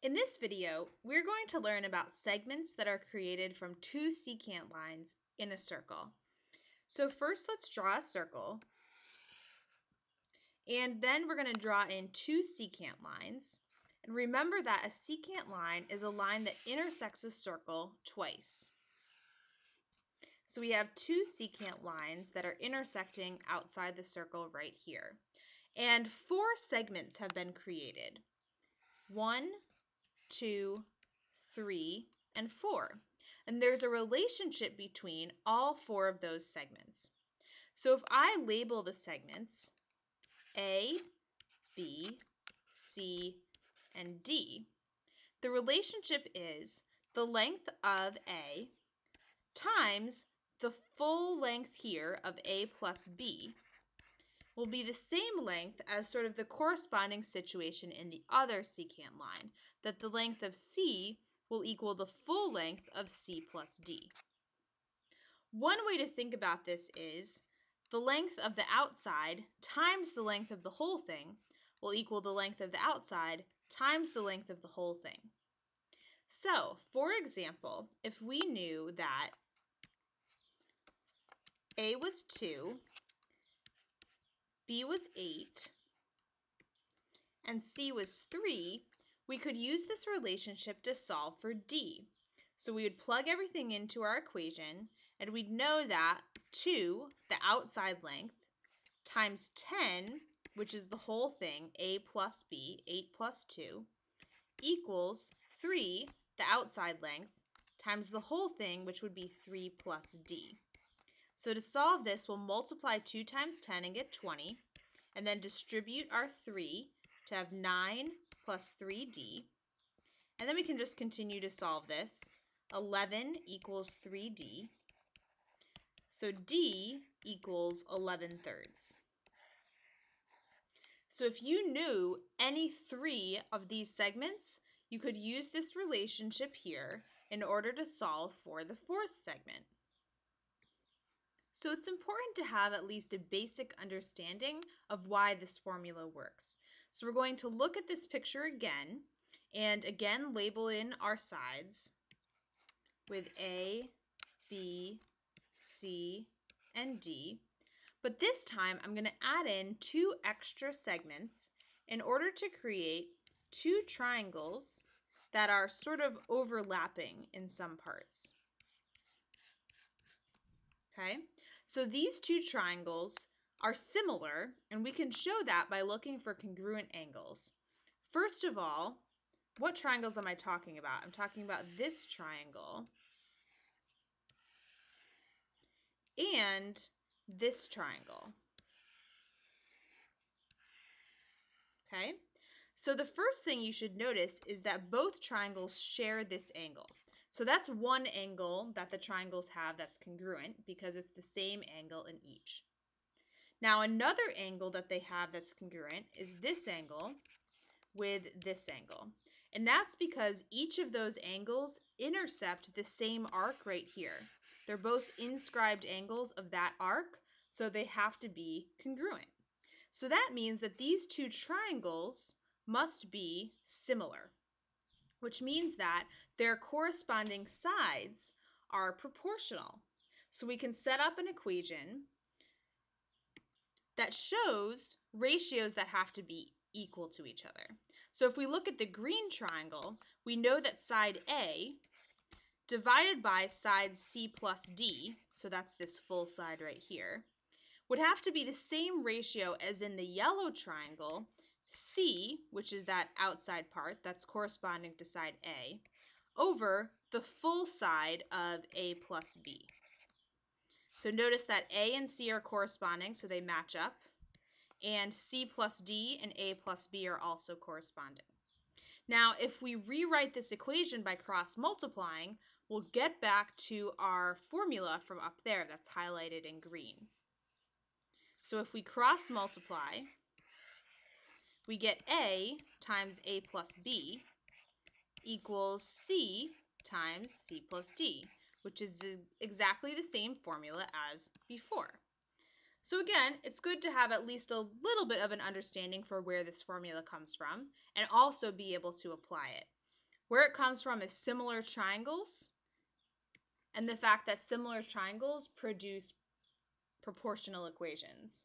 In this video, we're going to learn about segments that are created from two secant lines in a circle. So first let's draw a circle. And then we're going to draw in two secant lines. And remember that a secant line is a line that intersects a circle twice. So we have two secant lines that are intersecting outside the circle right here. And four segments have been created. One, two, three, and four. And there's a relationship between all four of those segments. So if I label the segments A, B, C, and D, the relationship is the length of A times the full length here of A plus B will be the same length as sort of the corresponding situation in the other secant line, that the length of C will equal the full length of C plus D. One way to think about this is the length of the outside times the length of the whole thing will equal the length of the outside times the length of the whole thing. So, for example, if we knew that A was 2 B was 8, and C was 3, we could use this relationship to solve for D. So we would plug everything into our equation, and we'd know that 2, the outside length, times 10, which is the whole thing, A plus B, 8 plus 2, equals 3, the outside length, times the whole thing, which would be 3 plus D. So to solve this, we'll multiply 2 times 10 and get 20, and then distribute our 3 to have 9 plus 3d. And then we can just continue to solve this. 11 equals 3d. So d equals 11 thirds. So if you knew any three of these segments, you could use this relationship here in order to solve for the fourth segment. So it's important to have at least a basic understanding of why this formula works. So we're going to look at this picture again and again label in our sides with A, B, C, and D. But this time I'm going to add in two extra segments in order to create two triangles that are sort of overlapping in some parts. Okay, so these two triangles are similar, and we can show that by looking for congruent angles. First of all, what triangles am I talking about? I'm talking about this triangle and this triangle. Okay, so the first thing you should notice is that both triangles share this angle. So that's one angle that the triangles have that's congruent because it's the same angle in each. Now another angle that they have that's congruent is this angle with this angle. And that's because each of those angles intercept the same arc right here. They're both inscribed angles of that arc, so they have to be congruent. So that means that these two triangles must be similar which means that their corresponding sides are proportional. So we can set up an equation that shows ratios that have to be equal to each other. So if we look at the green triangle, we know that side A divided by side C plus D, so that's this full side right here, would have to be the same ratio as in the yellow triangle C, which is that outside part that's corresponding to side A, over the full side of A plus B. So notice that A and C are corresponding, so they match up, and C plus D and A plus B are also corresponding. Now, if we rewrite this equation by cross multiplying, we'll get back to our formula from up there that's highlighted in green. So if we cross multiply, we get A times A plus B equals C times C plus D, which is exactly the same formula as before. So again, it's good to have at least a little bit of an understanding for where this formula comes from and also be able to apply it. Where it comes from is similar triangles and the fact that similar triangles produce proportional equations.